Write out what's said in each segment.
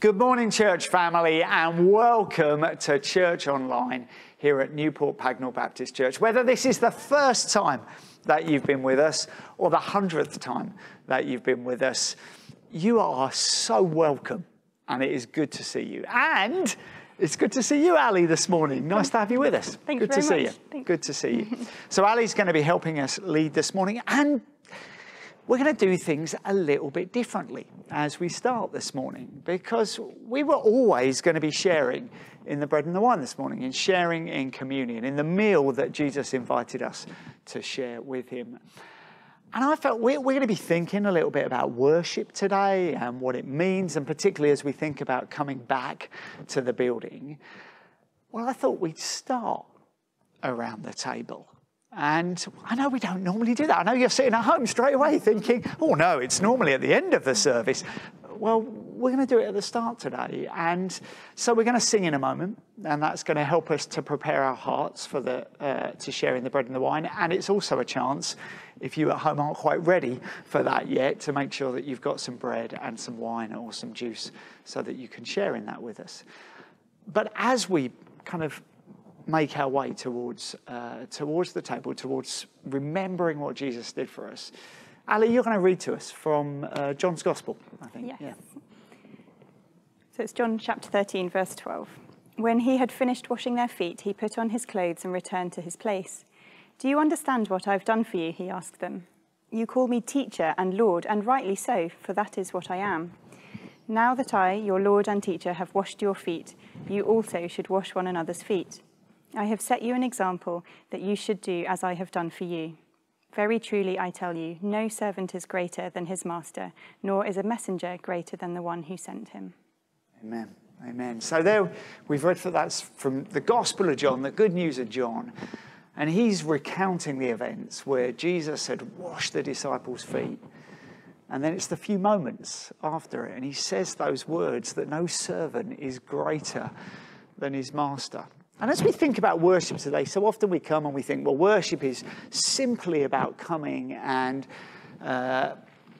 Good morning, church family, and welcome to Church Online here at Newport Pagnell Baptist Church. Whether this is the first time that you've been with us or the hundredth time that you've been with us, you are so welcome, and it is good to see you. And it's good to see you, Ali, this morning. Nice to have you with us. Thank good you to see much. you. Thanks. Good to see you. so, Ali's going to be helping us lead this morning, and we're going to do things a little bit differently as we start this morning because we were always going to be sharing in the bread and the wine this morning, in sharing in communion, in the meal that Jesus invited us to share with him. And I felt we're, we're, going to be thinking a little bit about worship today and what it means, and particularly as we think about coming back to the building. Well, I thought we'd start around the table. And I know we don't normally do that. I know you're sitting at home straight away thinking, oh no, it's normally at the end of the service. Well, we're going to do it at the start today. And so we're going to sing in a moment, and that's going to help us to prepare our hearts for the, uh, to sharing the bread and the wine. And it's also a chance, if you at home aren't quite ready for that yet, to make sure that you've got some bread and some wine or some juice so that you can share in that with us. But as we kind of make our way towards, uh, towards the table, towards remembering what Jesus did for us. Ali, you're going to read to us from uh, John's Gospel, I think. Yes. Yeah. So it's John chapter 13, verse 12. When he had finished washing their feet, he put on his clothes and returned to his place. Do you understand what I've done for you? He asked them. You call me teacher and Lord, and rightly so, for that is what I am. Now that I, your Lord and teacher, have washed your feet, you also should wash one another's feet. I have set you an example that you should do as I have done for you. Very truly, I tell you, no servant is greater than his master, nor is a messenger greater than the one who sent him. Amen. Amen. So there we've read that that's from the Gospel of John, the good news of John. And he's recounting the events where Jesus had washed the disciples' feet. And then it's the few moments after it. And he says those words that no servant is greater than his master. And as we think about worship today, so often we come and we think, well, worship is simply about coming and uh,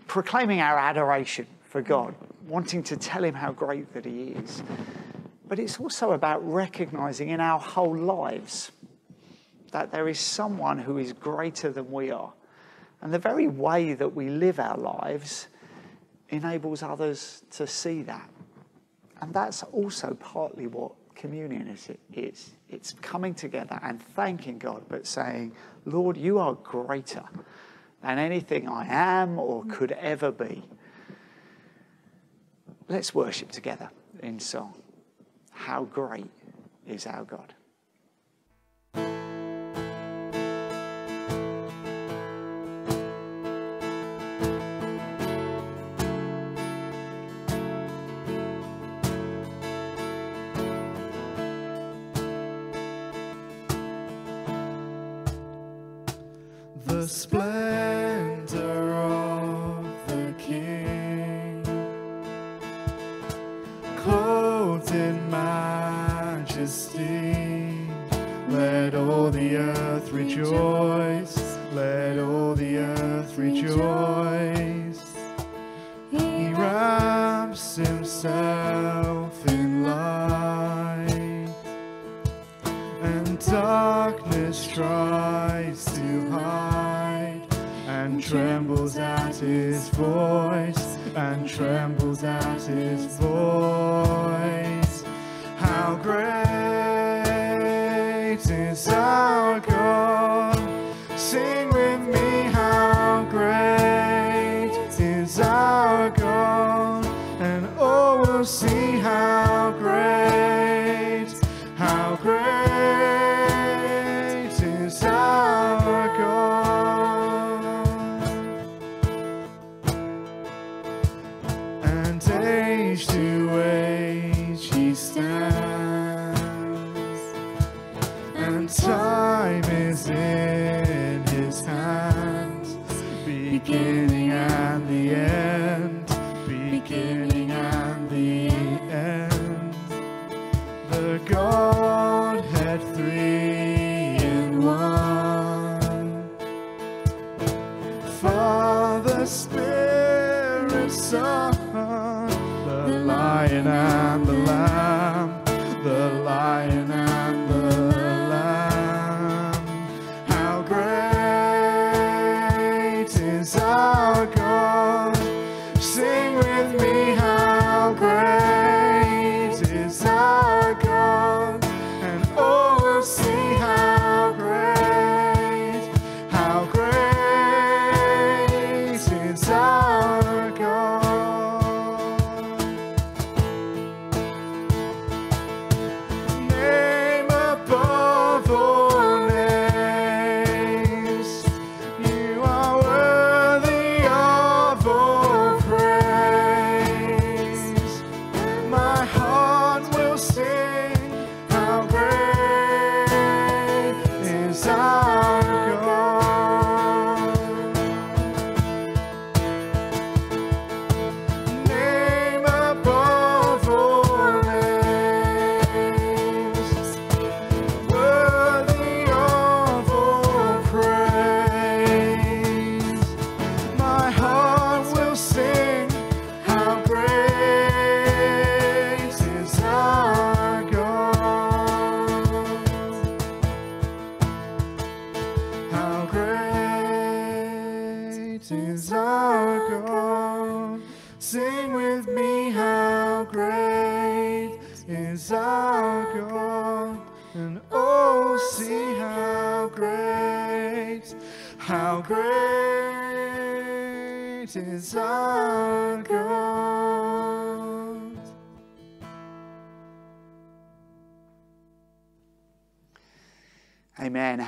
proclaiming our adoration for God, wanting to tell Him how great that He is. But it's also about recognizing in our whole lives that there is someone who is greater than we are. And the very way that we live our lives enables others to see that. And that's also partly what communion is, it, it's, it's coming together and thanking God, but saying, Lord, you are greater than anything I am or could ever be. Let's worship together in song. How great is our God.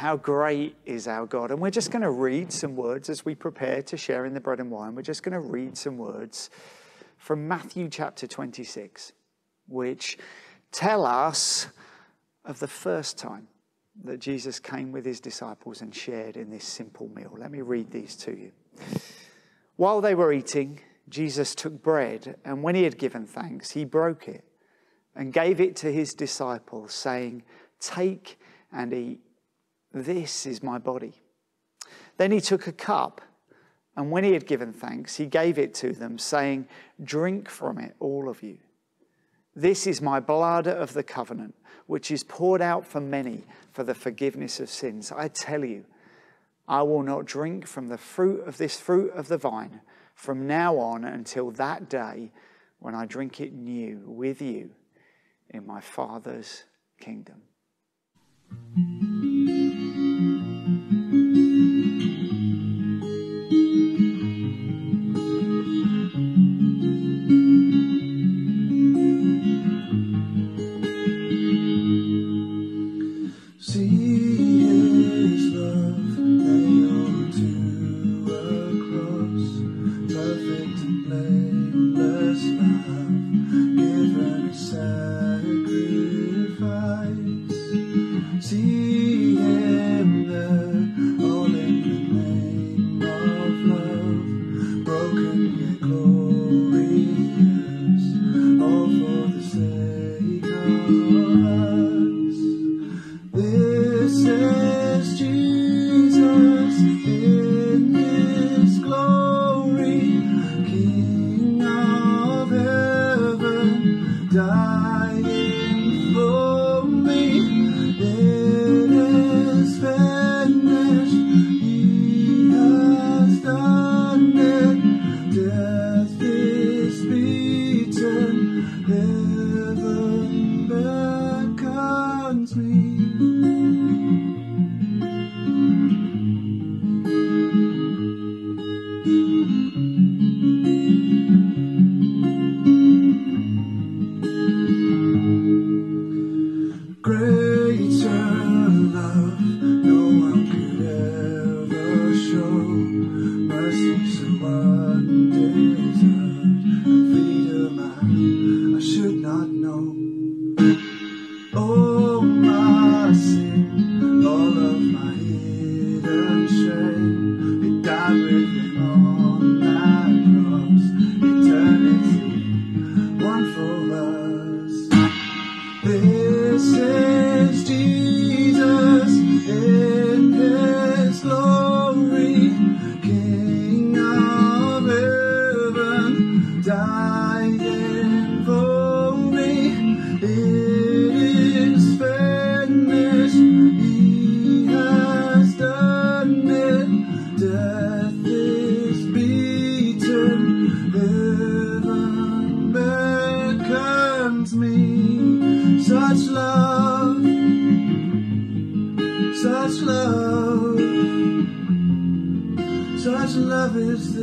How great is our God. And we're just going to read some words as we prepare to share in the bread and wine. We're just going to read some words from Matthew chapter 26, which tell us of the first time that Jesus came with his disciples and shared in this simple meal. Let me read these to you. While they were eating, Jesus took bread, and when he had given thanks, he broke it and gave it to his disciples, saying, Take and eat. This is my body. Then he took a cup, and when he had given thanks, he gave it to them, saying, Drink from it, all of you. This is my blood of the covenant, which is poured out for many for the forgiveness of sins. I tell you, I will not drink from the fruit of this fruit of the vine from now on until that day when I drink it new with you in my Father's kingdom.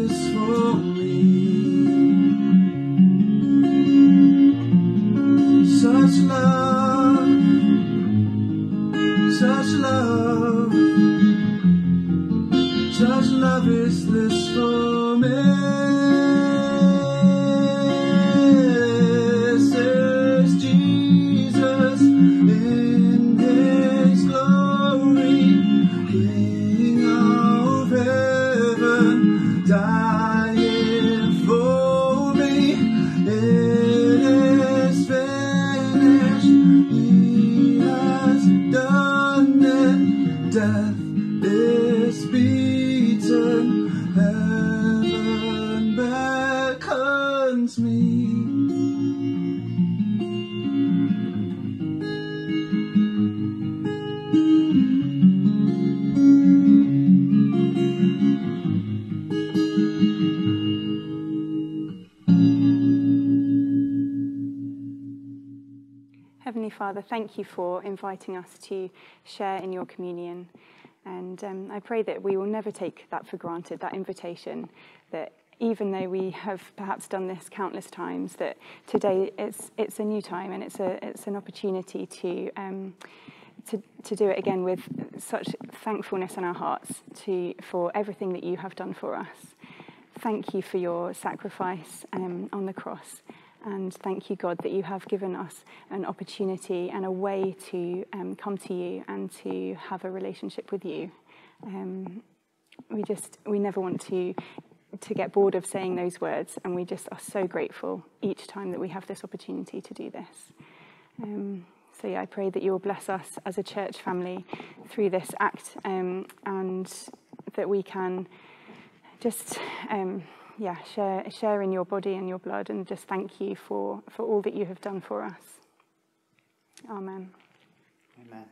This thank you for inviting us to share in your communion. And um, I pray that we will never take that for granted, that invitation, that even though we have perhaps done this countless times, that today it's, it's a new time and it's, a, it's an opportunity to, um, to, to do it again with such thankfulness in our hearts to, for everything that you have done for us. Thank you for your sacrifice um, on the cross. And thank you, God, that you have given us an opportunity and a way to um, come to you and to have a relationship with you. Um, we just, we never want to to get bored of saying those words, and we just are so grateful each time that we have this opportunity to do this. Um, so yeah, I pray that you will bless us as a church family through this act, um, and that we can just um, yeah share share in your body and your blood, and just thank you for for all that you have done for us. Amen. Amen.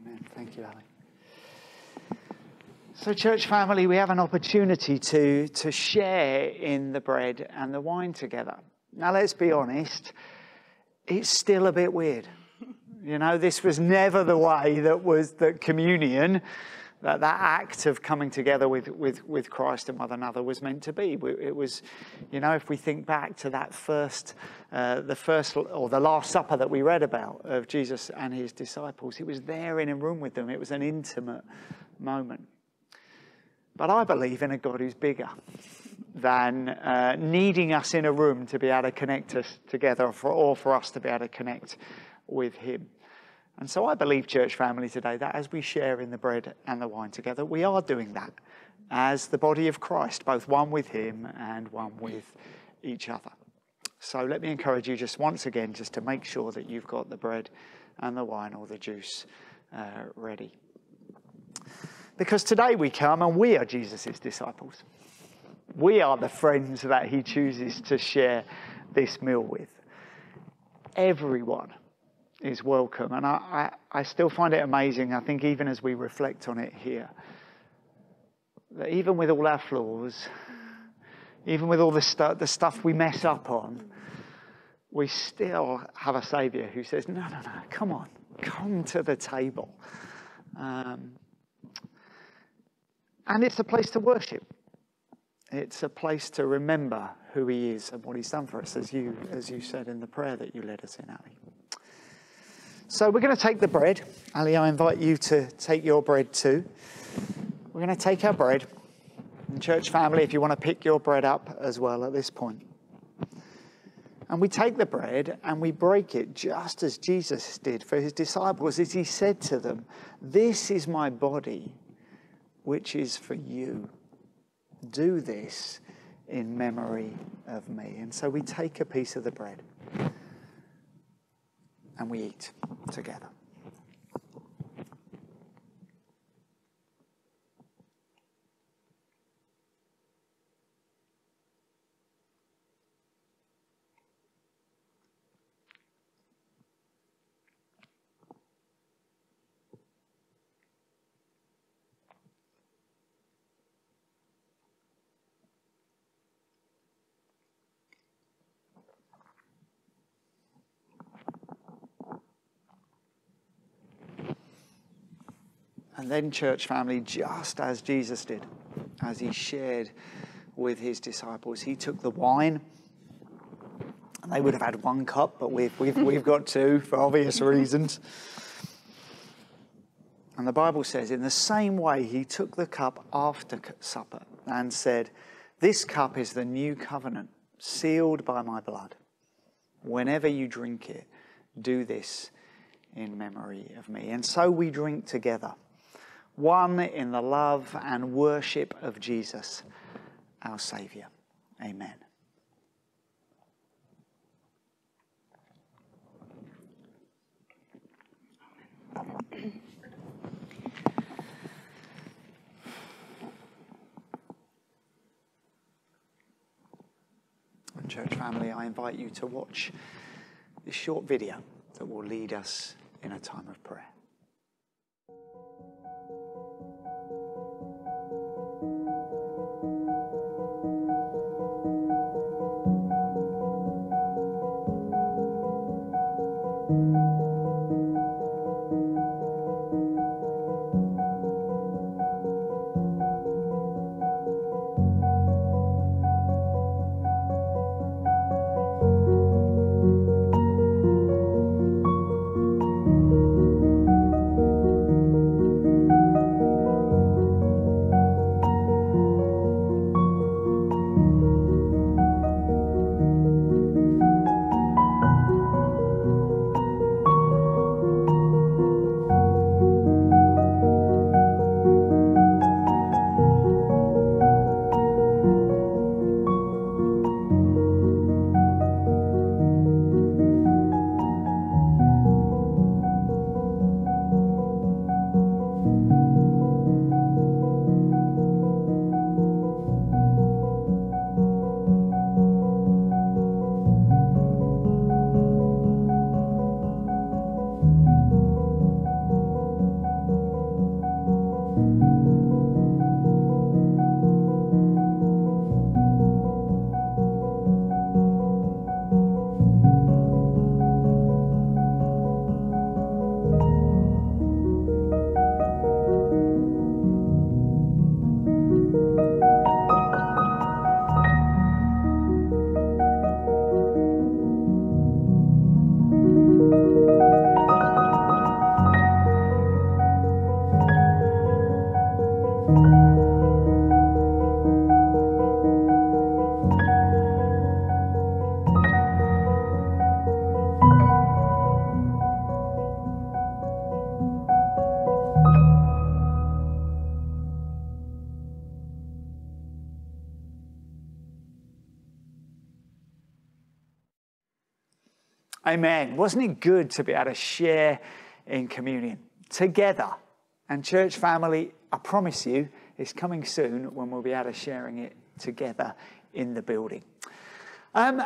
Amen. Thank you, Ali. So, church family, we have an opportunity to, to share in the bread and the wine together. Now, let's be honest, it's still a bit weird. You know, this was never the way that was that communion, that, that act of coming together with, with, with Christ and one another was meant to be. It was, you know, if we think back to that first, uh, the first or the Last Supper that we read about of Jesus and his disciples, he was there in a room with them. It was an intimate moment. But I believe in a God who's bigger than uh, needing us in a room to be able to connect us together for, or for us to be able to connect with Him. And so I believe, church family, today that as we share in the bread and the wine together, we are doing that as the body of Christ, both one with Him and one with each other. So let me encourage you just once again just to make sure that you've got the bread and the wine or the juice uh, ready. Because today we come and we are Jesus' disciples. We are the friends that he chooses to share this meal with. Everyone is welcome. And I, I, I still find it amazing, I think, even as we reflect on it here, that even with all our flaws, even with all the, stu- the stuff we mess up on, we still have a Saviour who says, No, no, no, come on, come to the table. Um, and it's a place to worship. It's a place to remember who he is and what he's done for us, as you, as you said in the prayer that you led us in, Ali. So we're going to take the bread. Ali, I invite you to take your bread too. We're going to take our bread. And church family, if you want to pick your bread up as well at this point. And we take the bread and we break it just as Jesus did for his disciples, as he said to them, This is my body which is for you. Do this in memory of me. And so we take a piece of the bread and we eat together. And then, church family, just as Jesus did, as he shared with his disciples, he took the wine. And they would have had one cup, but we've, we've, we've got two for obvious reasons. And the Bible says, in the same way, he took the cup after supper and said, This cup is the new covenant, sealed by my blood. Whenever you drink it, do this in memory of me. And so we drink together one in the love and worship of Jesus, our Saviour. Amen. Church family, I invite you to watch this short video that will lead us in a time of prayer. Amen. Wasn't it good to be able to share in communion together? And, church family, I promise you, it's coming soon when we'll be able to sharing it together in the building. Um,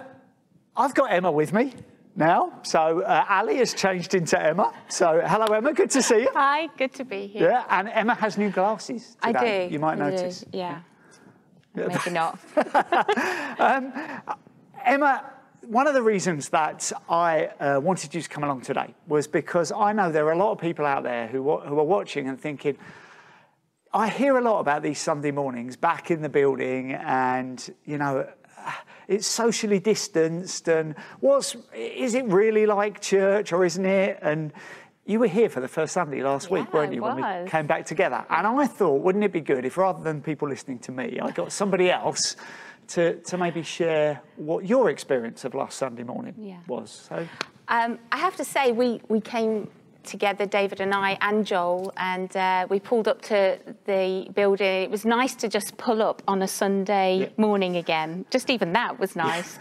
I've got Emma with me now. So uh, Ali has changed into Emma. So hello, Emma. Good to see you. Hi, good to be here. Yeah, and Emma has new glasses. I do. You might I do, notice. Yeah. Maybe not. Emma, one of the reasons that I uh, wanted you to come along today was because I know there are a lot of people out there who, who are watching and thinking, I hear a lot about these Sunday mornings back in the building, and you know, it's socially distanced. And what's is it really like church, or isn't it? And you were here for the first Sunday last week, weren't you, when we came back together? And I thought, wouldn't it be good if rather than people listening to me, I got somebody else to, to maybe share what your experience of last Sunday morning Yeah. was? So, Um, I have to say, we, we came together, David and I, and Joel, and uh, we pulled up to the building. It was nice to just pull up on a Sunday Yeah. morning again. Just even that was nice.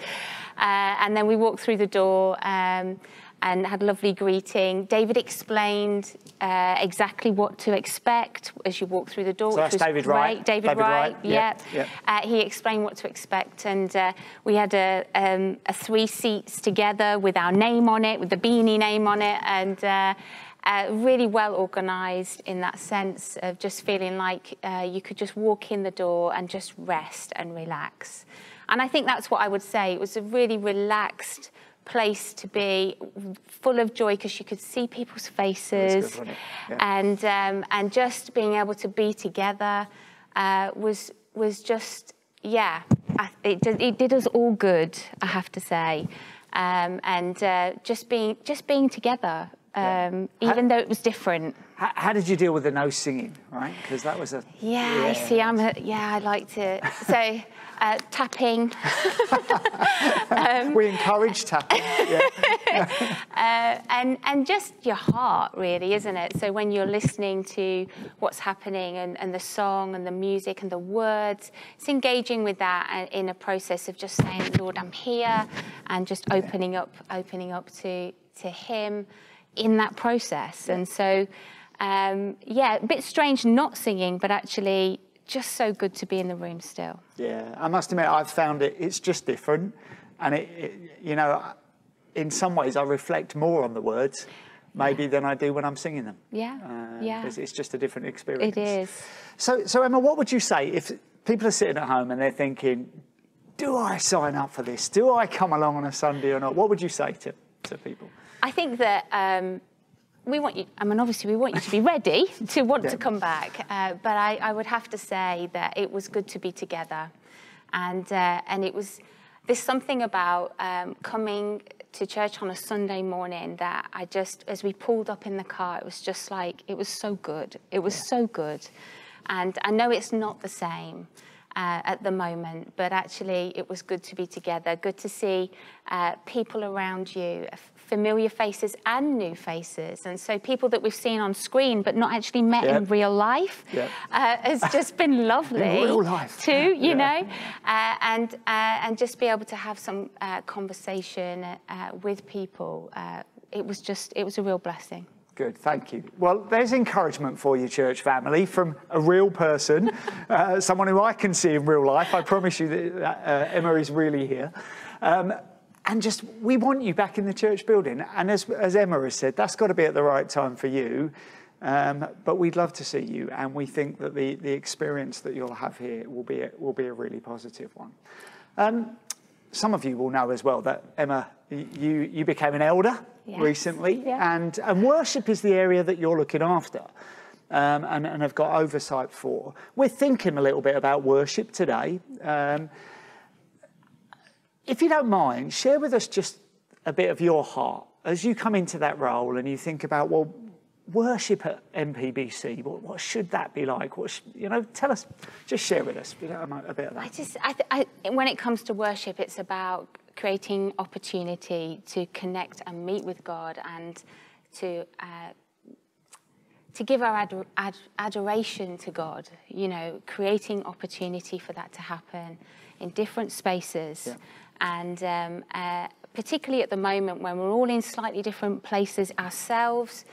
uh, and then we walked through the door. Um, and had a lovely greeting. David explained uh, exactly what to expect as you walk through the door. So which that's was David great. Wright. David, David Wright, Wright, yeah, yeah. yeah. Uh, he explained what to expect, and uh, we had a, um, a three seats together with our name on it, with the beanie name on it, and uh, uh, really well organised in that sense of just feeling like uh, you could just walk in the door and just rest and relax. And I think that's what I would say. It was a really relaxed place to be, full of joy because you could see people's faces, wasn't? Yeah. and um, and just being able to be together uh, was was just yeah, it did, it did us all good, I have to say, um, and uh, just being just being together, um, even though it was different. how, how did you deal with the no singing, right? Because that was a. Yeah, I see. I'm a, yeah, I like to so uh, tapping. we encourage tapping. Yeah. Uh, and and just your heart really isn't it so when you're listening to what's happening and, and the song and the music and the words it's engaging with that in a process of just saying lord i'm here and just opening up opening up to to him in that process and so um, yeah a bit strange not singing but actually just so good to be in the room still Yeah, I must admit, I've found it, it's just different. And it, it, you know, in some ways, I reflect more on the words maybe than I do when I'm singing them. yeah Uh, yeah it's just a different experience. it is So, so Emma, what would you say if people are sitting at home and they're thinking, do I sign up for this? Do I come along on a Sunday or not? What would you say to, to people? I think that um, we want you, I mean, obviously, we want you to be ready to want Yeah. to come back. Uh, but I, I would have to say that it was good to be together. And, uh, and it was, there's something about um, coming to church on a Sunday morning that I just, as we pulled up in the car, it was just like, it was so good. It was so good. And I know it's not the same uh, at the moment, but actually it was good to be together, good to see uh, people around you, familiar faces and new faces. And so people that we've seen on screen but not actually met in real life Yep. uh, has just been lovely. real life. Too, you Yeah. know, uh, and, uh, and just be able to have some uh, conversation uh, with people. Uh, it was just, it was a real blessing. Good, thank you. Well, there's encouragement for you, church family, from a real person, uh, someone who I can see in real life. I promise you that uh, Emma is really here. Um, and just, we want you back in the church building. And as, as Emma has said, that's got to be at the right time for you. Um, but we'd love to see you, and we think that the, the experience that you'll have here will be a, will be a really positive one. Um, some of you will know as well that Emma, you, you became an elder Yes. recently, Yeah. and, and worship is the area that you're looking after um, and, and have got oversight for. We're thinking a little bit about worship today. Um, if you don't mind, share with us just a bit of your heart as you come into that role and you think about, well, worship at NPBC, what, what should that be like? What should, you know, tell us, just share with us you know, a bit of that. I just, I, I, when it comes to worship, it's about creating opportunity to connect and meet with God and to uh, to give our ad- ad- adoration to God. You know, creating opportunity for that to happen in different spaces, yeah. And um, uh, particularly at the moment when we're all in slightly different places ourselves,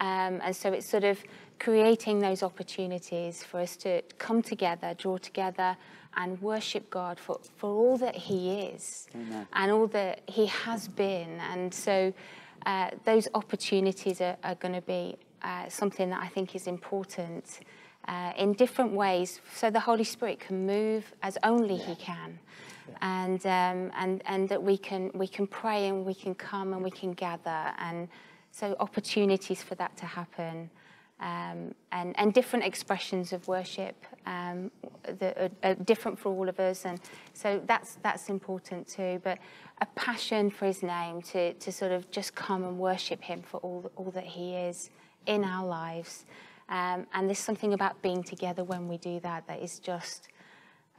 um, and so it's sort of creating those opportunities for us to come together, draw together, and worship God for, for all that He is Amen. and all that He has been. And so uh, those opportunities are, are going to be uh, something that I think is important uh, in different ways so the Holy Spirit can move as only He can. And, um, and, and that we can, we can pray and we can come and we can gather. And so opportunities for that to happen um, and, and different expressions of worship um, that are, are, different for all of us. And so that's, that's important too. But a passion for his name to, to sort of just come and worship him for all, all that he is in our lives. Um, and there's something about being together when we do that that is just,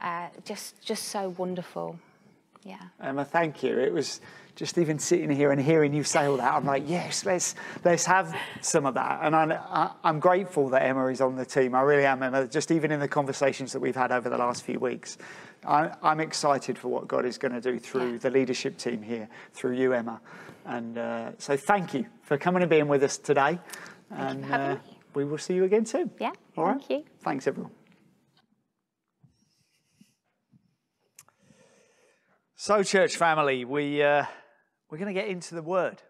uh, just, just so wonderful. Yeah. Emma, thank you. It was just even sitting here and hearing you say all that, I'm like, yes, let's let's have some of that. And I, am grateful that Emma is on the team. I really am, Emma. Just even in the conversations that we've had over the last few weeks, I, am excited for what God is going to do through yeah. the leadership team here, through you, Emma. And uh, so, thank you for coming and being with us today. Thank and uh, we will see you again soon. Yeah. All thank right. you. Thanks, everyone. So, church family, we. Uh, we're going to get into the word.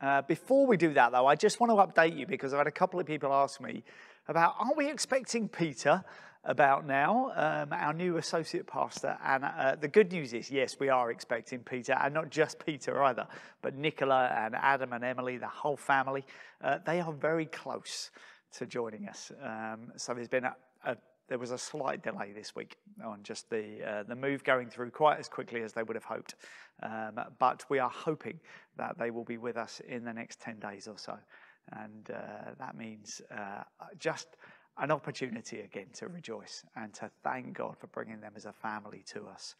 Uh, before we do that, though, I just want to update you because I've had a couple of people ask me about are we expecting Peter about now, um, our new associate pastor? And uh, the good news is, yes, we are expecting Peter, and not just Peter either, but Nicola and Adam and Emily, the whole family. Uh, they are very close to joining us. Um, so there's been a, a there was a slight delay this week on just the uh, the move going through quite as quickly as they would have hoped. Um, but we are hoping that they will be with us in the next 10 days or so. And uh, that means uh, just an opportunity again to rejoice and to thank God for bringing them as a family to us.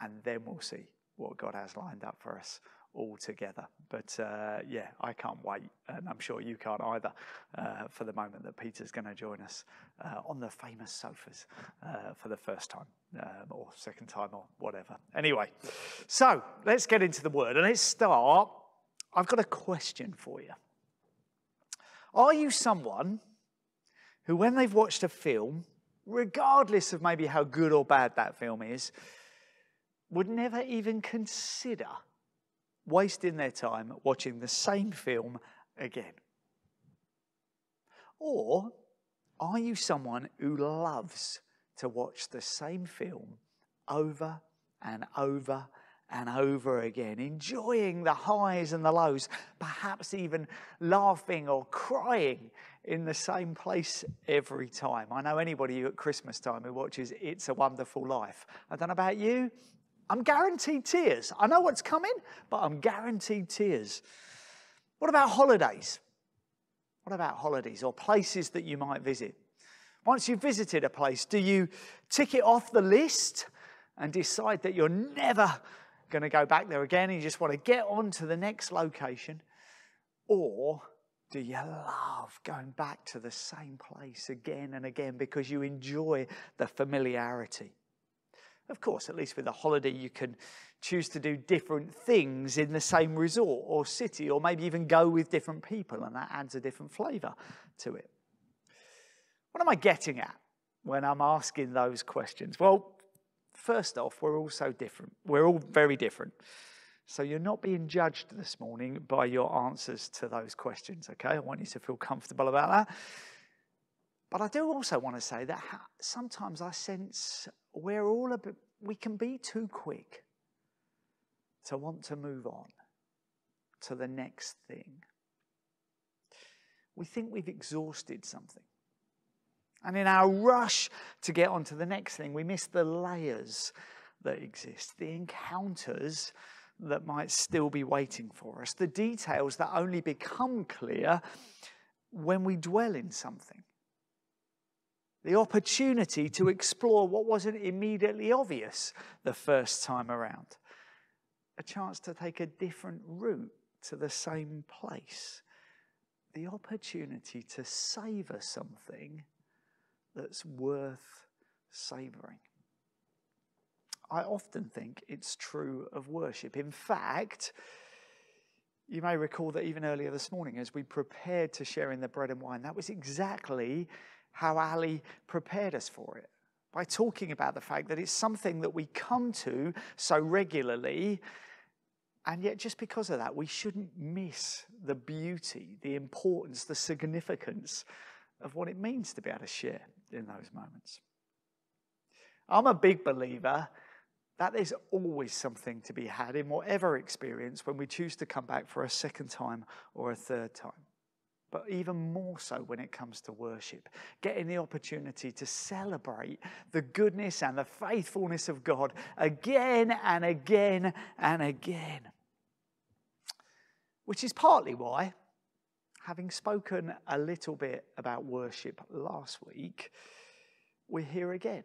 And then we'll see what God has lined up for us all together. But uh, yeah, I can't wait, and I'm sure you can't either, uh, for the moment that Peter's going to join us uh, on the famous sofas uh, for the first time, um, or second time, or whatever. Anyway, so let's get into the word, and let's start. I've got a question for you. Are you someone who, when they've watched a film, regardless of maybe how good or bad that film is, would never even consider wasting their time watching the same film again? Or are you someone who loves to watch the same film over and over and over again, enjoying the highs and the lows, perhaps even laughing or crying in the same place every time. I know anybody at Christmas time who watches It's a Wonderful Life. I don't know about you, I'm guaranteed tears. I know what's coming, but I'm guaranteed tears. What about holidays? What about holidays or places that you might visit? Once you've visited a place, do you tick it off the list and decide that you're never going to go back there again and you just want to get on to the next location? Or do you love going back to the same place again and again because you enjoy the familiarity? Of course, at least with a holiday, you can choose to do different things in the same resort or city, or maybe even go with different people, and that adds a different flavour to it. What am I getting at when I'm asking those questions? Well, first off, we're all so different. We're all very different. So you're not being judged this morning by your answers to those questions, okay? I want you to feel comfortable about that. But I do also want to say that sometimes I sense we're all a bit, we can be too quick to want to move on to the next thing. We think we've exhausted something. And in our rush to get on to the next thing, we miss the layers that exist, the encounters that might still be waiting for us, the details that only become clear when we dwell in something. The opportunity to explore what wasn't immediately obvious the first time around. A chance to take a different route to the same place. The opportunity to savor something that's worth savoring. I often think it's true of worship. In fact, you may recall that even earlier this morning, as we prepared to share in the bread and wine, that was exactly how Ali prepared us for it by talking about the fact that it's something that we come to so regularly. And yet, just because of that, we shouldn't miss the beauty, the importance, the significance of what it means to be able to share in those moments. I'm a big believer that there's always something to be had in whatever experience when we choose to come back for a second time or a third time. But even more so when it comes to worship, getting the opportunity to celebrate the goodness and the faithfulness of God again and again and again. Which is partly why, having spoken a little bit about worship last week, we're here again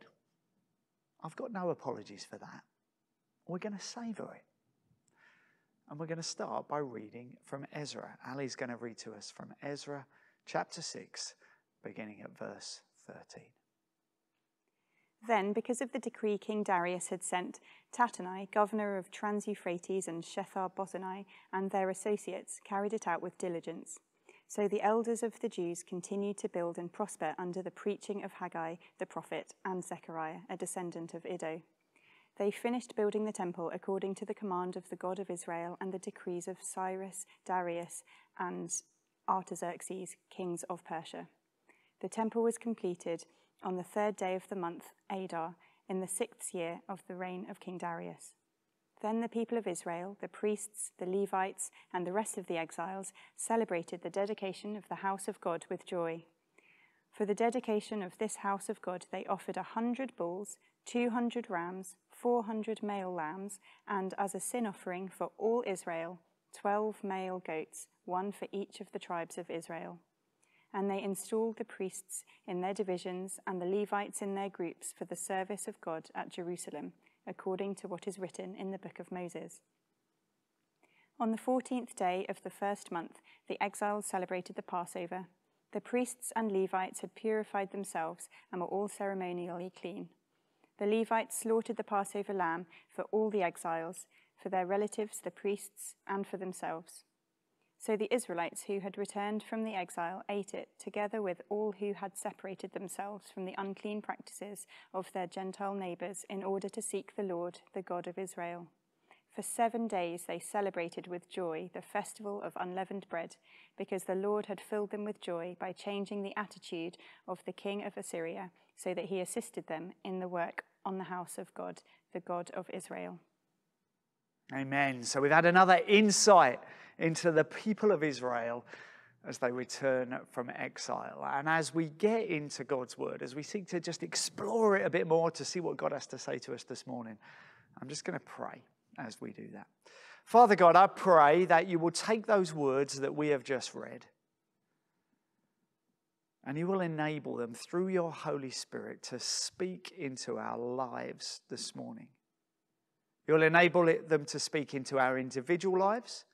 I've got no apologies for that. We're going to savour it. And we're going to start by reading from Ezra. Ali's going to read to us from Ezra chapter 6, beginning at verse 13. Then, because of the decree King Darius had sent, Tattenai, governor of Trans Euphrates and Shethar Bozenai, and their associates carried it out with diligence. So the elders of the Jews continued to build and prosper under the preaching of Haggai the prophet and Zechariah, a descendant of Iddo. They finished building the temple according to the command of the God of Israel and the decrees of Cyrus, Darius, and Artaxerxes, kings of Persia. The temple was completed on the third day of the month Adar, in the sixth year of the reign of King Darius. Then the people of Israel, the priests, the Levites, and the rest of the exiles celebrated the dedication of the house of God with joy. For the dedication of this house of God, they offered a hundred bulls, two hundred rams, four hundred male lambs, and as a sin offering for all Israel, twelve male goats, one for each of the tribes of Israel. And they installed the priests in their divisions and the Levites in their groups for the service of God at Jerusalem according to what is written in the book of Moses. On the fourteenth day of the first month, the exiles celebrated the Passover. The priests and Levites had purified themselves and were all ceremonially clean. The Levites slaughtered the Passover lamb for all the exiles, for their relatives, the priests, and for themselves. So the Israelites who had returned from the exile ate it, together with all who had separated themselves from the unclean practices of their Gentile neighbors in order to seek the Lord, the God of Israel. For seven days they celebrated with joy the festival of unleavened bread, because the Lord had filled them with joy by changing the attitude of the king of Assyria, so that he assisted them in the work on the house of God, the God of Israel. Amen. So we've had another insight into the people of Israel as they return from exile. And as we get into God's word, as we seek to just explore it a bit more to see what God has to say to us this morning, I'm just going to pray as we do that. Father God, I pray that you will take those words that we have just read and you will enable them through your Holy Spirit to speak into our lives this morning. You'll enable it, them to speak into our individual lives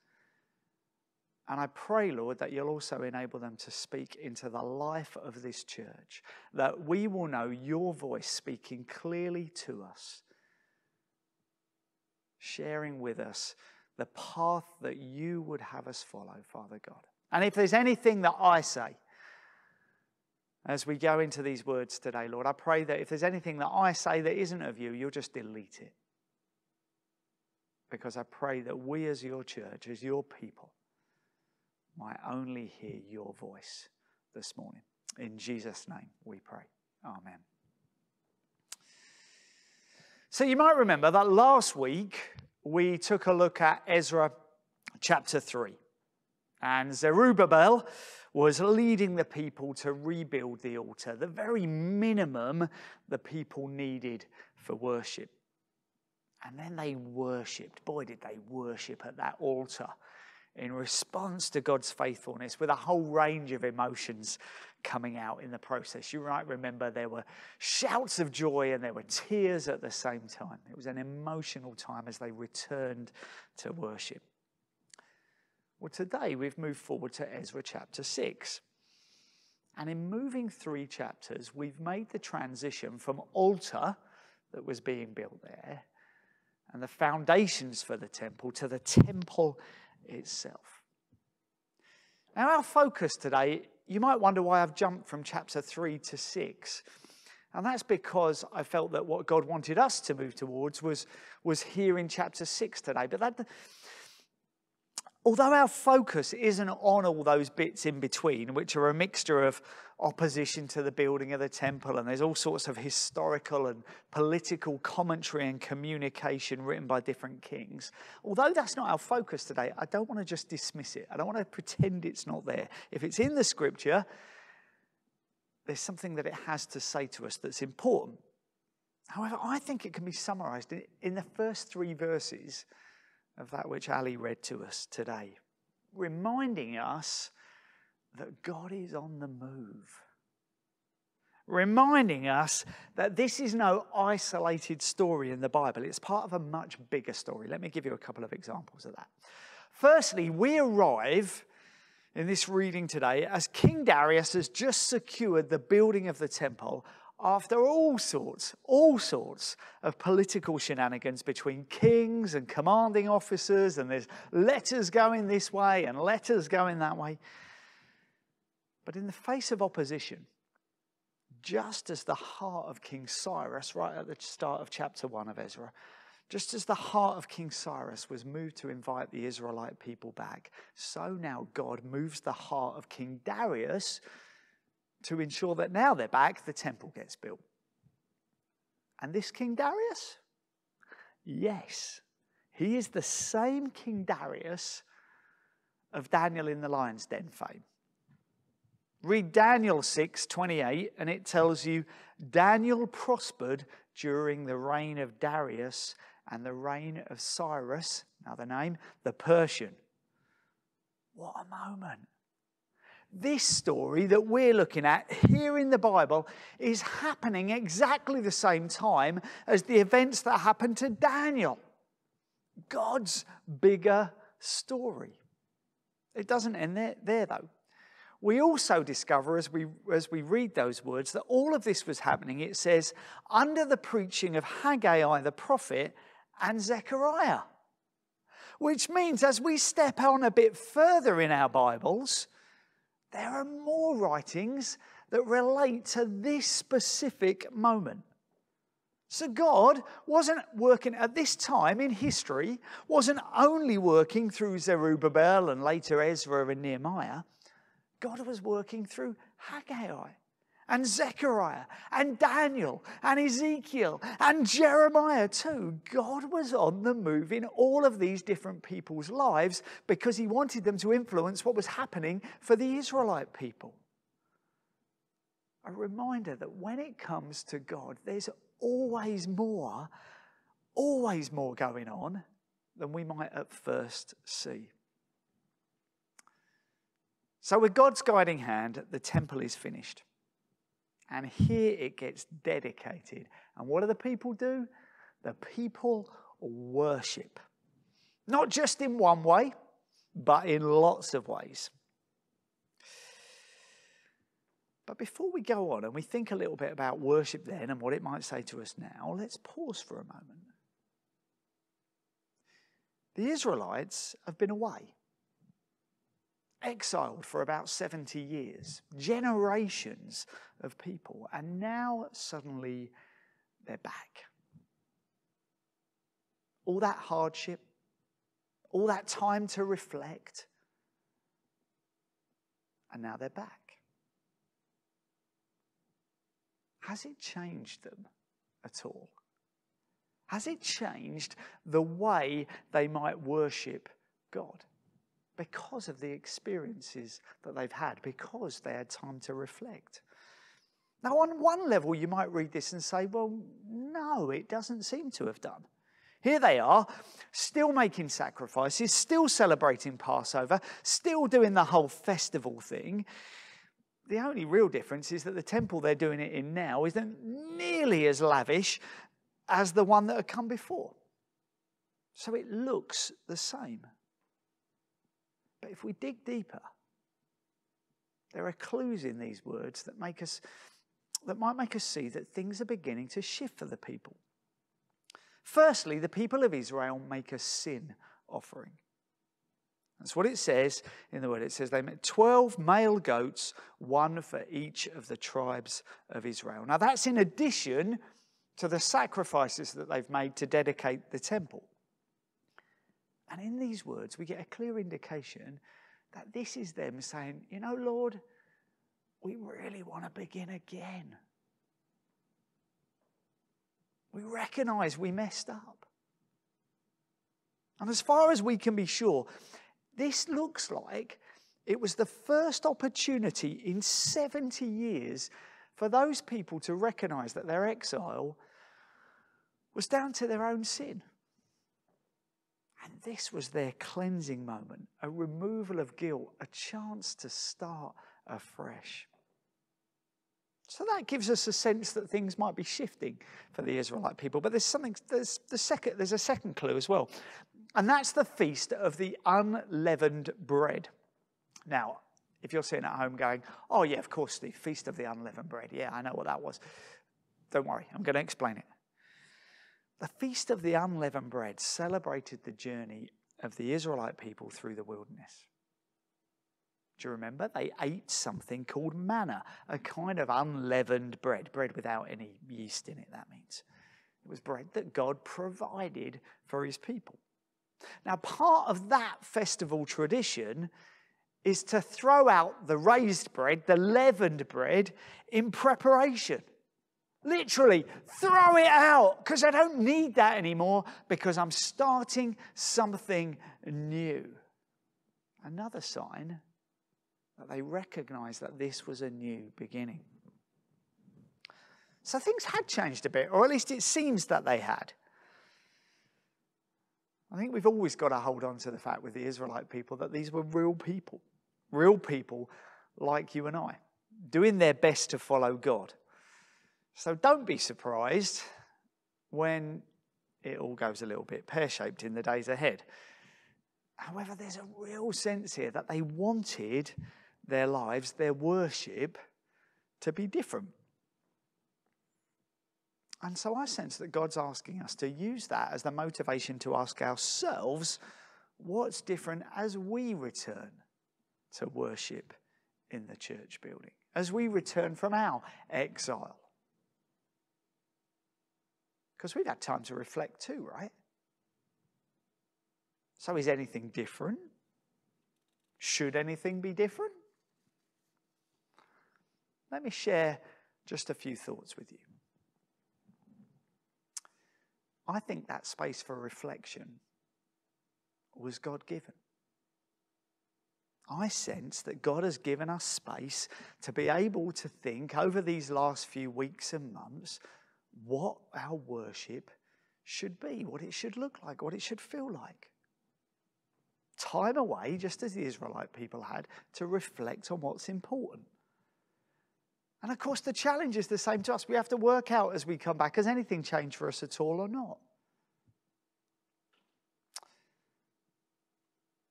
and I pray, Lord, that you'll also enable them to speak into the life of this church, that we will know your voice speaking clearly to us, sharing with us the path that you would have us follow, Father God. And if there's anything that I say, as we go into these words today, Lord, I pray that if there's anything that I say that isn't of you, you'll just delete it. Because I pray that we, as your church, as your people, might only hear your voice this morning. In Jesus' name we pray. Amen. So you might remember that last week we took a look at Ezra chapter 3. And Zerubbabel was leading the people to rebuild the altar, the very minimum the people needed for worship. And then they worshipped. Boy, did they worship at that altar in response to God's faithfulness with a whole range of emotions coming out in the process. You might remember there were shouts of joy and there were tears at the same time. It was an emotional time as they returned to worship. Well, today we've moved forward to Ezra chapter 6. And in moving three chapters, we've made the transition from altar that was being built there and the foundations for the temple to the temple itself. Now, our focus today, you might wonder why I've jumped from chapter 3 to 6. And that's because I felt that what God wanted us to move towards was, was here in chapter 6 today. But that, although our focus isn't on all those bits in between, which are a mixture of opposition to the building of the temple, and there's all sorts of historical and political commentary and communication written by different kings, although that's not our focus today, I don't want to just dismiss it. I don't want to pretend it's not there. If it's in the scripture, there's something that it has to say to us that's important. However, I think it can be summarized in the first three verses of that which Ali read to us today, reminding us that God is on the move. Reminding us that this is no isolated story in the Bible. It's part of a much bigger story. Let me give you a couple of examples of that. Firstly, we arrive in this reading today as King Darius has just secured the building of the temple after all sorts, all sorts of political shenanigans between kings and commanding officers, and there's letters going this way and letters going that way. But in the face of opposition, just as the heart of King Cyrus, right at the start of chapter 1 of Ezra, just as the heart of King Cyrus was moved to invite the Israelite people back, so now God moves the heart of King Darius to ensure that now they're back, the temple gets built. And this King Darius? Yes, he is the same King Darius of Daniel in the lion's den fame. Read Daniel 6 28, and it tells you Daniel prospered during the reign of Darius and the reign of Cyrus, another name, the Persian. What a moment. This story that we're looking at here in the Bible is happening exactly the same time as the events that happened to Daniel. God's bigger story. It doesn't end there, there though. We also discover as we, as we read those words that all of this was happening, it says, under the preaching of Haggai the prophet and Zechariah. Which means as we step on a bit further in our Bibles, there are more writings that relate to this specific moment. So God wasn't working at this time in history, wasn't only working through Zerubbabel and later Ezra and Nehemiah. God was working through Haggai and Zechariah and Daniel and Ezekiel and Jeremiah too. God was on the move in all of these different people's lives because he wanted them to influence what was happening for the Israelite people. A reminder that when it comes to God, there's always more, always more going on than we might at first see. So, with God's guiding hand, the temple is finished. And here it gets dedicated. And what do the people do? The people worship. Not just in one way, but in lots of ways. But before we go on and we think a little bit about worship then and what it might say to us now, let's pause for a moment. The Israelites have been away exiled for about 70 years, generations of people, and now suddenly they're back. All that hardship, all that time to reflect, and now they're back. Has it changed them at all? Has it changed the way they might worship God? Because of the experiences that they've had, because they had time to reflect. Now, on one level, you might read this and say, well, no, it doesn't seem to have done. Here they are, still making sacrifices, still celebrating Passover, still doing the whole festival thing. The only real difference is that the temple they're doing it in now isn't nearly as lavish as the one that had come before. So it looks the same. But if we dig deeper, there are clues in these words that make us that might make us see that things are beginning to shift for the people. Firstly, the people of Israel make a sin offering. That's what it says in the word. It says they made 12 male goats, one for each of the tribes of Israel. Now, that's in addition to the sacrifices that they've made to dedicate the temple. And in these words, we get a clear indication that this is them saying, You know, Lord, we really want to begin again. We recognize we messed up. And as far as we can be sure, this looks like it was the first opportunity in 70 years for those people to recognize that their exile was down to their own sin. And this was their cleansing moment, a removal of guilt, a chance to start afresh. So that gives us a sense that things might be shifting for the Israelite people. But there's something, there's, the second, there's a second clue as well. And that's the feast of the unleavened bread. Now, if you're sitting at home going, oh, yeah, of course, the feast of the unleavened bread. Yeah, I know what that was. Don't worry, I'm going to explain it. The Feast of the Unleavened Bread celebrated the journey of the Israelite people through the wilderness. Do you remember? They ate something called manna, a kind of unleavened bread, bread without any yeast in it, that means. It was bread that God provided for his people. Now, part of that festival tradition is to throw out the raised bread, the leavened bread, in preparation. Literally, throw it out because I don't need that anymore because I'm starting something new. Another sign that they recognized that this was a new beginning. So things had changed a bit, or at least it seems that they had. I think we've always got to hold on to the fact with the Israelite people that these were real people, real people like you and I, doing their best to follow God. So don't be surprised when it all goes a little bit pear shaped in the days ahead. However, there's a real sense here that they wanted their lives, their worship, to be different. And so I sense that God's asking us to use that as the motivation to ask ourselves what's different as we return to worship in the church building, as we return from our exile. Because we've had time to reflect too, right? So, is anything different? Should anything be different? Let me share just a few thoughts with you. I think that space for reflection was God given. I sense that God has given us space to be able to think over these last few weeks and months what our worship should be, what it should look like, what it should feel like. Time away, just as the Israelite people had, to reflect on what's important. And of course, the challenge is the same to us. We have to work out as we come back has anything changed for us at all or not?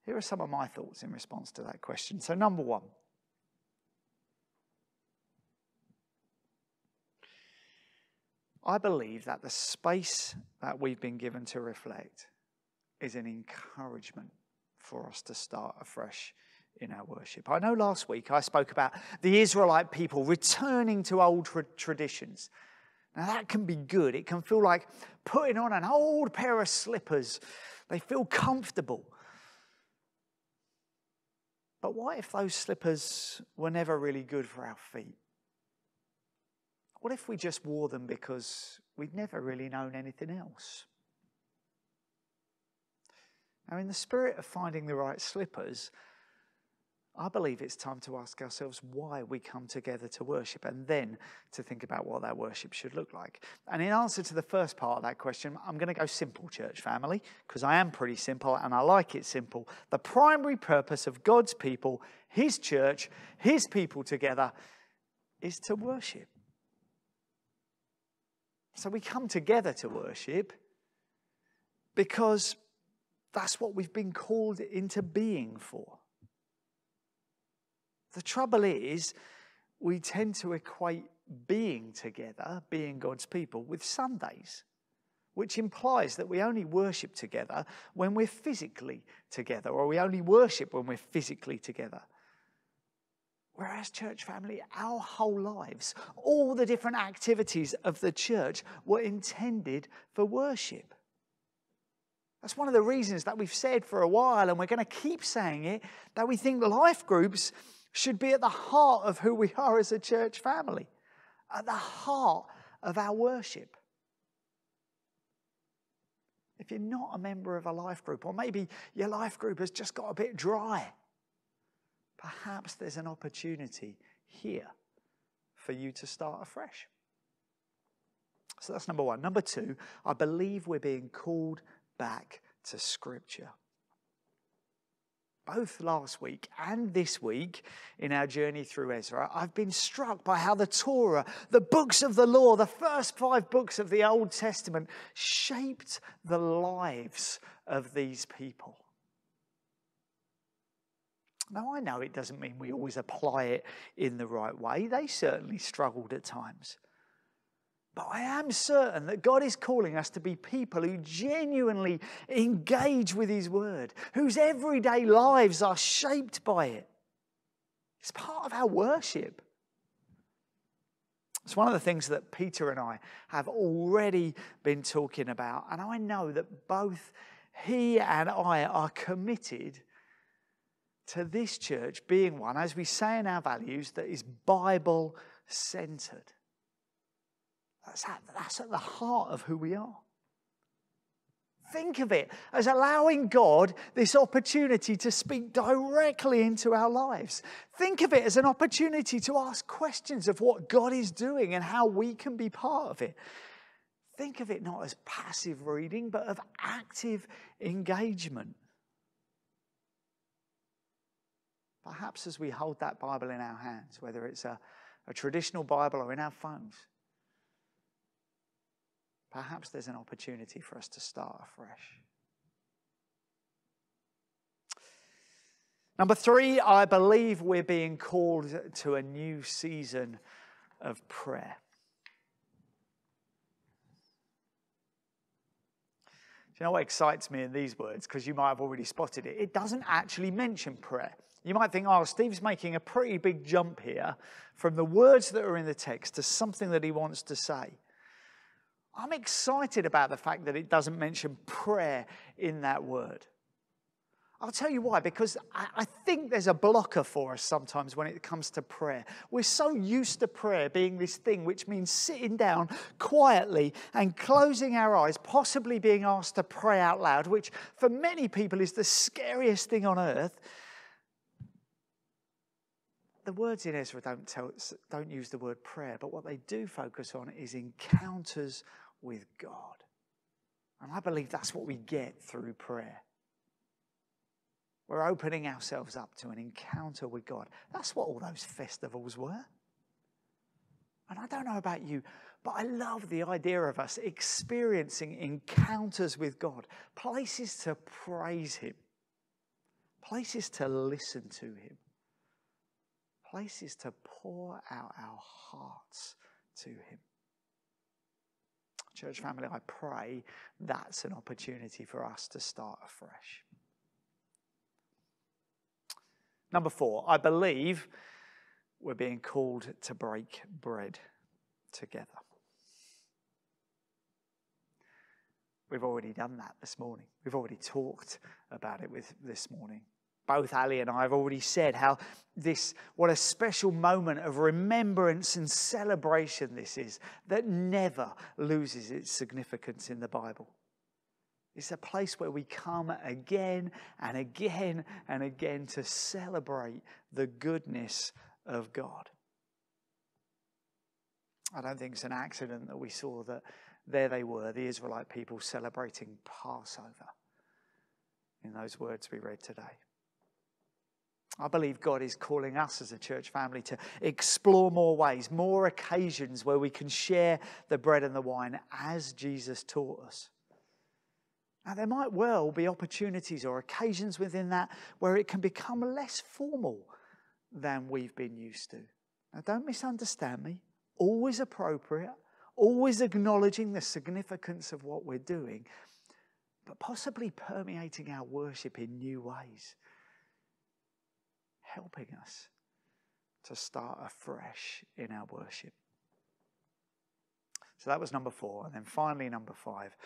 Here are some of my thoughts in response to that question. So, number one, I believe that the space that we've been given to reflect is an encouragement for us to start afresh in our worship. I know last week I spoke about the Israelite people returning to old tra- traditions. Now, that can be good. It can feel like putting on an old pair of slippers, they feel comfortable. But what if those slippers were never really good for our feet? What if we just wore them because we'd never really known anything else? Now, in the spirit of finding the right slippers, I believe it's time to ask ourselves why we come together to worship and then to think about what that worship should look like. And in answer to the first part of that question, I'm going to go simple, church family, because I am pretty simple and I like it simple. The primary purpose of God's people, His church, His people together, is to worship. So we come together to worship because that's what we've been called into being for. The trouble is, we tend to equate being together, being God's people, with Sundays, which implies that we only worship together when we're physically together, or we only worship when we're physically together. Whereas, church family, our whole lives, all the different activities of the church were intended for worship. That's one of the reasons that we've said for a while, and we're going to keep saying it, that we think life groups should be at the heart of who we are as a church family, at the heart of our worship. If you're not a member of a life group, or maybe your life group has just got a bit dry, perhaps there's an opportunity here for you to start afresh. So that's number one. Number two, I believe we're being called back to Scripture both last week and this week in our journey through Ezra, I've been struck by how the Torah, the books of the law, the first five books of the Old Testament, shaped the lives of these people. Now, I know it doesn't mean we always apply it in the right way. They certainly struggled at times. But I am certain that God is calling us to be people who genuinely engage with His Word, whose everyday lives are shaped by it. It's part of our worship. It's one of the things that Peter and I have already been talking about. And I know that both he and I are committed to this church being one, as we say in our values, that is Bible centered. That's at, that's at the heart of who we are. Think of it as allowing God this opportunity to speak directly into our lives. Think of it as an opportunity to ask questions of what God is doing and how we can be part of it. Think of it not as passive reading, but of active engagement. Perhaps as we hold that Bible in our hands, whether it's a, a traditional Bible or in our phones, perhaps there's an opportunity for us to start afresh. Number three, I believe we're being called to a new season of prayer. Do you know what excites me in these words? Because you might have already spotted it. It doesn't actually mention prayer. You might think, oh, Steve's making a pretty big jump here from the words that are in the text to something that he wants to say. I'm excited about the fact that it doesn't mention prayer in that word. I'll tell you why, because I, think there's a blocker for us sometimes when it comes to prayer. We're so used to prayer being this thing which means sitting down quietly and closing our eyes, possibly being asked to pray out loud, which for many people is the scariest thing on earth. The words in Ezra don't, tell, don't use the word prayer, but what they do focus on is encounters with God. And I believe that's what we get through prayer. We're opening ourselves up to an encounter with God. That's what all those festivals were. And I don't know about you, but I love the idea of us experiencing encounters with God, places to praise Him, places to listen to Him, places to pour out our hearts to Him. Church family, I pray that's an opportunity for us to start afresh. Number four, I believe we're being called to break bread together. We've already done that this morning. We've already talked about it with this morning both Ali and I have already said how this, what a special moment of remembrance and celebration this is that never loses its significance in the Bible. It's a place where we come again and again and again to celebrate the goodness of God. I don't think it's an accident that we saw that there they were, the Israelite people celebrating Passover in those words we read today. I believe God is calling us as a church family to explore more ways, more occasions where we can share the bread and the wine as Jesus taught us. Now, there might well be opportunities or occasions within that where it can become less formal than we've been used to. Now, don't misunderstand me. Always appropriate, always acknowledging the significance of what we're doing, but possibly permeating our worship in new ways, helping us to start afresh in our worship. So that was number four. And then finally, number five,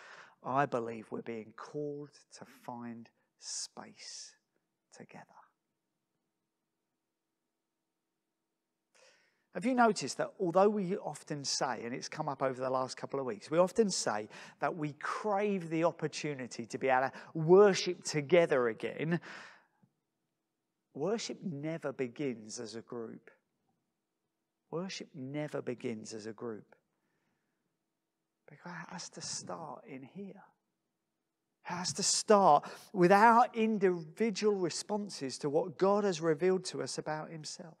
I believe we're being called to find space together. Have you noticed that although we often say, and it's come up over the last couple of weeks, we often say that we crave the opportunity to be able to worship together again, worship never begins as a group. Worship never begins as a group. Because it has to start in here. It has to start with our individual responses to what God has revealed to us about Himself.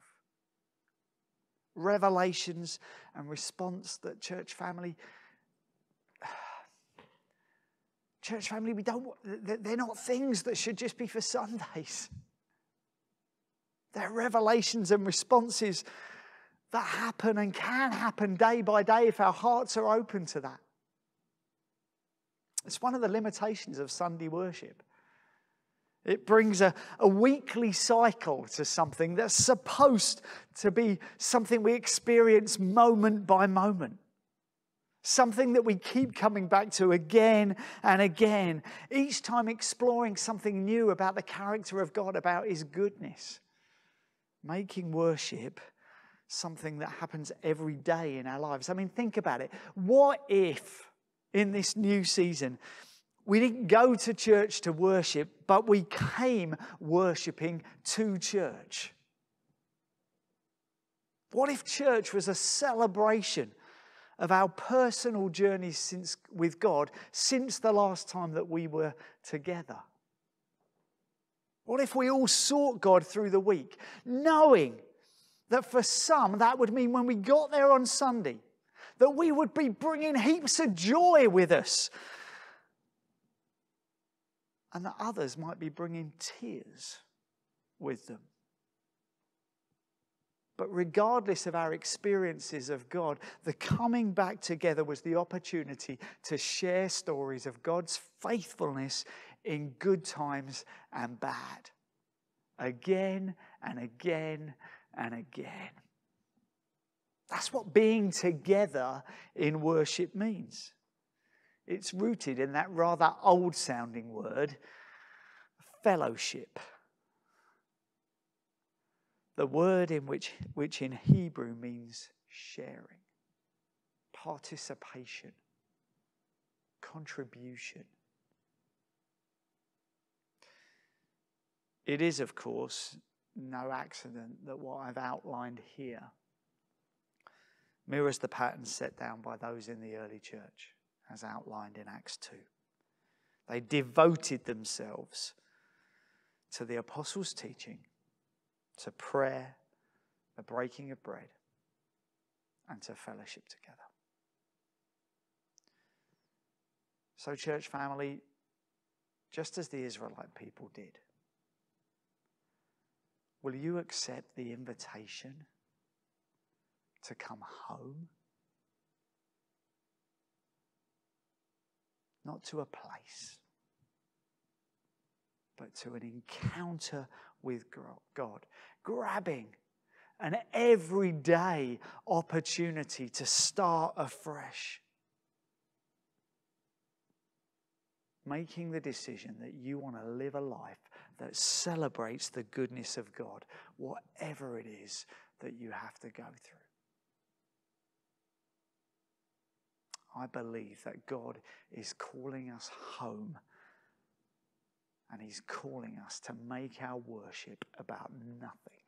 Revelations and response that church family, church family, we don't, they're not things that should just be for Sundays. They're revelations and responses that happen and can happen day by day if our hearts are open to that. It's one of the limitations of Sunday worship. It brings a, a weekly cycle to something that's supposed to be something we experience moment by moment. Something that we keep coming back to again and again, each time exploring something new about the character of God, about His goodness. Making worship something that happens every day in our lives. I mean, think about it. What if in this new season we didn't go to church to worship, but we came worshiping to church? What if church was a celebration of our personal journeys since, with God since the last time that we were together? What if we all sought God through the week, knowing that for some that would mean when we got there on Sunday, that we would be bringing heaps of joy with us, and that others might be bringing tears with them. But regardless of our experiences of God, the coming back together was the opportunity to share stories of God's faithfulness in good times and bad. Again and again and again. That's what being together in worship means. It's rooted in that rather old sounding word, fellowship. The word in which, which in Hebrew means sharing, participation, contribution. It is, of course, no accident that what I've outlined here mirrors the pattern set down by those in the early church, as outlined in Acts 2. They devoted themselves to the apostles' teaching, to prayer, the breaking of bread, and to fellowship together. So, church family, just as the Israelite people did, will you accept the invitation to come home? Not to a place, but to an encounter with God, grabbing an everyday opportunity to start afresh. Making the decision that you want to live a life that celebrates the goodness of God, whatever it is that you have to go through. I believe that God is calling us home and He's calling us to make our worship about nothing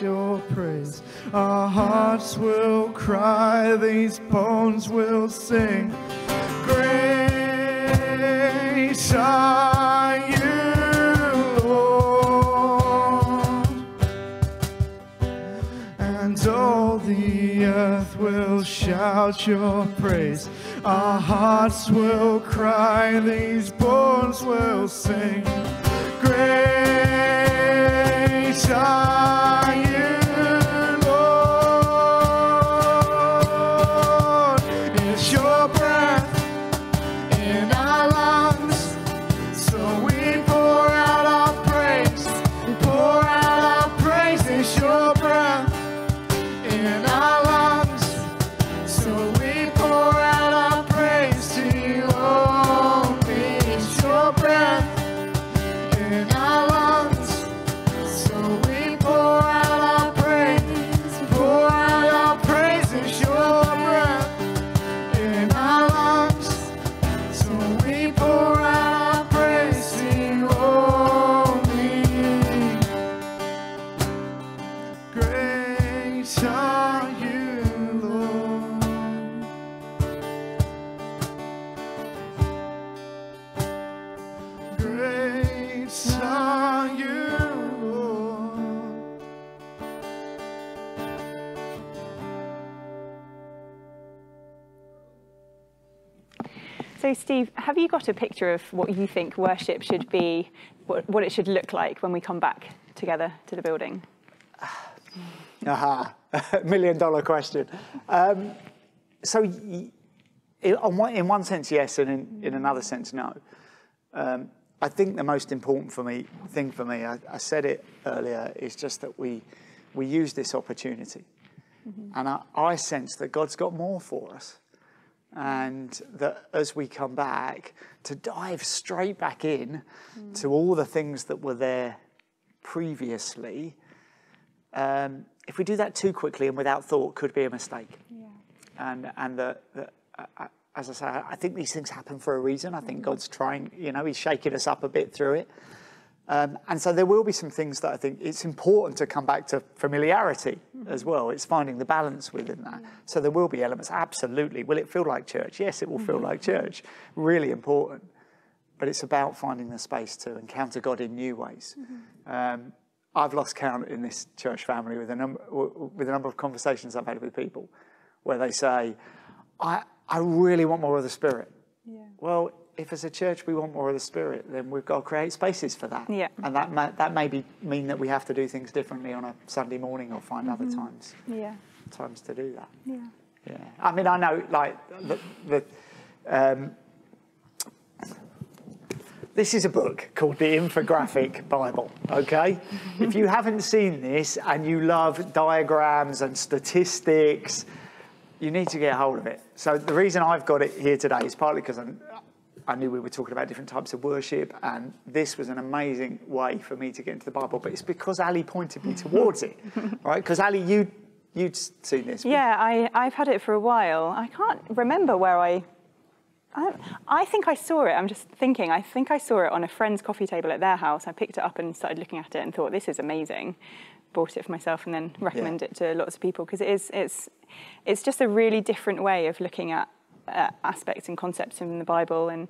your praise. Our hearts will cry, these bones will sing. Great are you, Lord, and all the earth will shout your praise. Our hearts will cry, these bones will sing. Grace shine. a picture of what you think worship should be, what, what it should look like when we come back together to the building? Aha, million dollar question. Um, so, in one sense, yes, and in, in another sense, no. Um, I think the most important for me thing for me, I, I, said it earlier, is just that we we use this opportunity, mm -hmm. and I, I, sense that God's got more for us and that as we come back to dive straight back in to all the things that were there previously. Um, if we do that too quickly and without thought, could be a mistake and and the, the uh, uh, as I say, I think these things happen for a reason. I think God's trying, you know, He's shaking us up a bit through it. Um, and so there will be some things that I think it's important to come back to familiarity as well. It's finding the balance within that. So there will be elements, absolutely. Will it feel like church? Yes, it will feel like church. Really important. But it's about finding the space to encounter God in new ways. Um, I've lost count in this church family with a, number, with a number of conversations I've had with people where they say, I, I really want more of the Spirit. Yeah. Well, if as a church we want more of the Spirit, then we've got to create spaces for that. Yeah. And that may, that may be, mean that we have to do things differently on a Sunday morning or find other Mm-hmm. times Yeah. times to do that. Yeah. Yeah. I mean, I know, like, the, the, um, this is a book called The Infographic Bible, okay? if you haven't seen this and you love diagrams and statistics, you need to get hold of it. So the reason I've got it here today is partly because I'm, I knew we were talking about different types of worship, and this was an amazing way for me to get into the Bible. But it's because Ali pointed me towards it, right? Because Ali, you you'd seen this. Yeah, I, I've had it for a while. I can't remember where I, I. I think I saw it. I'm just thinking. I think I saw it on a friend's coffee table at their house. I picked it up and started looking at it and thought, "This is amazing." Bought it for myself and then recommend it to lots of people because it is. It's. It's just a really different way of looking at uh, aspects and concepts in the Bible, and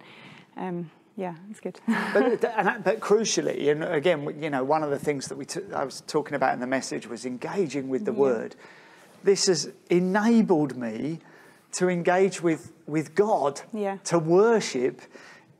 um, yeah, it's good. but, and but crucially, and again, you know, one of the things that we t- I was talking about in the message was engaging with the Word. This has enabled me to engage with with God, Yeah. to worship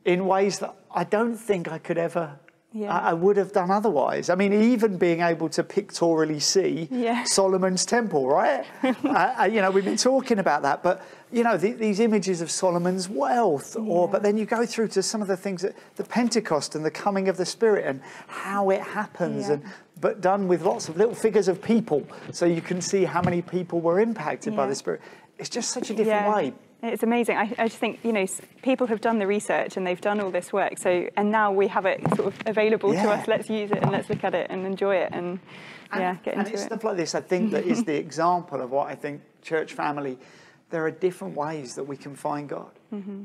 in ways that I don't think I could ever. Yeah. I, I would have done otherwise. I mean, even being able to pictorially see Yeah. Solomon's temple, right? uh, you know, we've been talking about that, but you know, the, these images of Solomon's wealth, or but then you go through to some of the things that the Pentecost and the coming of the Spirit and how it happens, Yeah. and but done with lots of little figures of people, so you can see how many people were impacted by the Spirit. It's just such a different way. It's amazing. I, I just think, you know, people have done the research and they've done all this work. So, and now we have it sort of available to us. Let's use it and let's look at it and enjoy it and, yeah, get and into it's it. stuff like this, I think, that is the example of what I think church family. There are different ways that we can find God, Mm-hmm.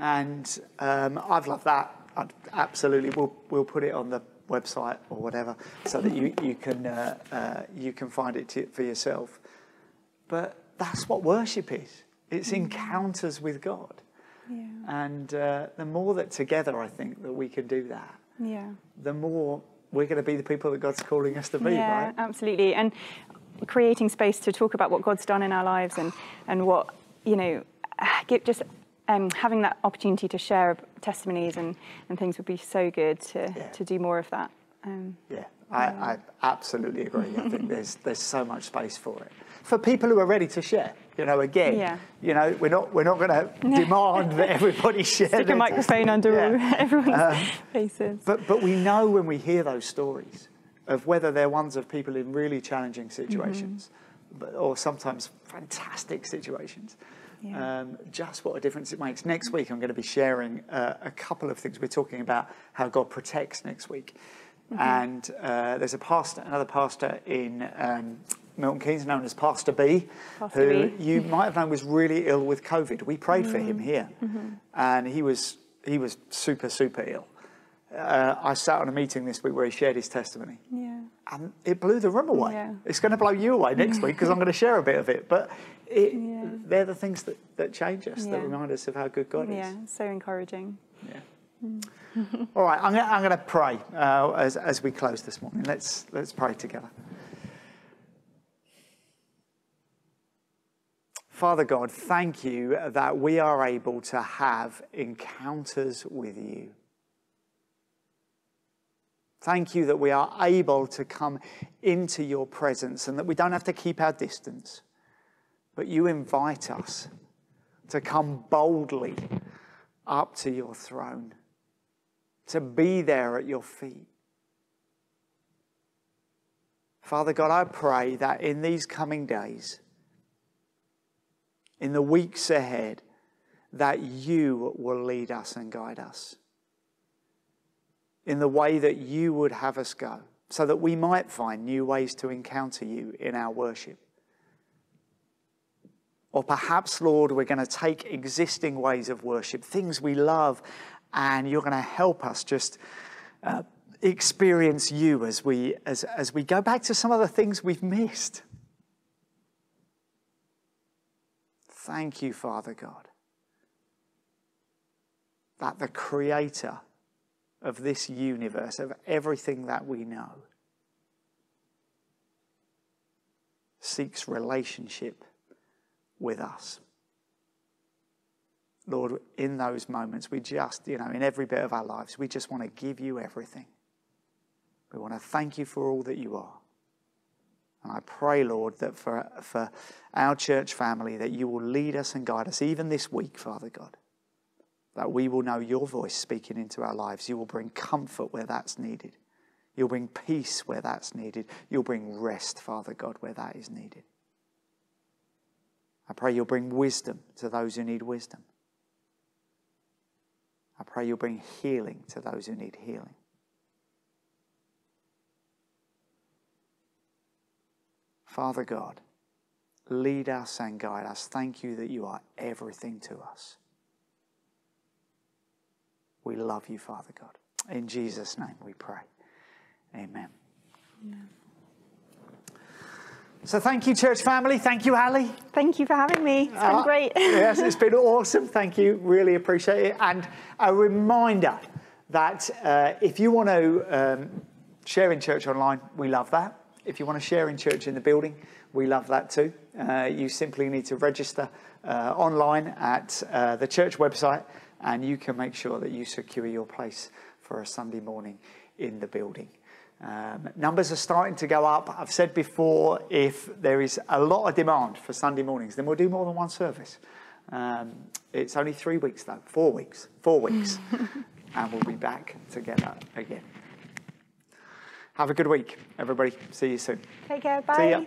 and um, I've loved that. I'd absolutely, we'll we'll put it on the website or whatever, so that you you can uh, uh, you can find it to, for yourself. But that's what worship is. It's encounters with God, Yeah. and uh, the more that together, I think that we can do that, Yeah. the more we're going to be the people that God's calling us to be, yeah, right? absolutely. And creating space to talk about what God's done in our lives and, and what, you know, get just um, having that opportunity to share testimonies and, and things would be so good to, Yeah. to do more of that. Um, Yeah, I, I absolutely agree. I think there's there's so much space for it for people who are ready to share. You know, again, Yeah. you know, we're not we're not going to demand that everybody share. stick a microphone under Yeah. everyone's faces. But but we know when we hear those stories of whether they're ones of people in really challenging situations, but, or sometimes fantastic situations. Yeah. Um, just what a difference it makes. Next week, I'm going to be sharing uh, a couple of things. We're talking about how God protects next week, and uh, there's a pastor, another pastor in um, Milton Keynes, known as Pastor B, Pastor who B. you might have known was really ill with COVID. We prayed for him here, and he was he was super super ill. Uh, I sat on a meeting this week where he shared his testimony, Yeah. and it blew the room away. Yeah. It's going to blow you away next week because I'm going to share a bit of it. But it, Yeah. they're the things that, that change us, that remind us of how good God is. Yeah, so encouraging. Yeah. All right, I'm going to pray uh, as, as we close this morning. Let's, let's pray together. Father God, thank you that we are able to have encounters with you. Thank you that we are able to come into your presence and that we don't have to keep our distance, but you invite us to come boldly up to your throne, to be there at your feet. Father God, I pray that in these coming days, in the weeks ahead, that you will lead us and guide us in the way that you would have us go, so that we might find new ways to encounter you in our worship. Or perhaps, Lord, we're going to take existing ways of worship, things we love, and you're going to help us just uh, experience you as we, as, as we go back to some of the things we've missed. Thank you, Father God, that the Creator of this universe, of everything that we know, seeks relationship with us. Lord, in those moments, we just, you know, in every bit of our lives, we just want to give you everything. We want to thank you for all that you are. And I pray, Lord, that for, for our church family, that you will lead us and guide us even this week, Father God. That we will know your voice speaking into our lives. You will bring comfort where that's needed. You'll bring peace where that's needed. You'll bring rest, Father God, where that is needed. I pray you'll bring wisdom to those who need wisdom. I pray you'll bring healing to those who need healing. Father God, lead us and guide us. Thank you that you are everything to us. We love you, Father God. In Jesus' name we pray. Amen. So thank you, church family. Thank you, Ali. Thank you for having me. It's been Uh, great. yes, it's been awesome. Thank you. Really appreciate it. And a reminder that uh, if you want to um, share in church online, we love that. If you want to share in church in the building, we love that too. Uh, you simply need to register uh, online at uh, the church website and you can make sure that you secure your place for a Sunday morning in the building. Um, numbers are starting to go up. I've said before, if there is a lot of demand for Sunday mornings, then we'll do more than one service. Um, it's only three weeks, though, four weeks, four weeks, and we'll be back together again. Have a good week, everybody. See you soon. Take care. Bye. See ya.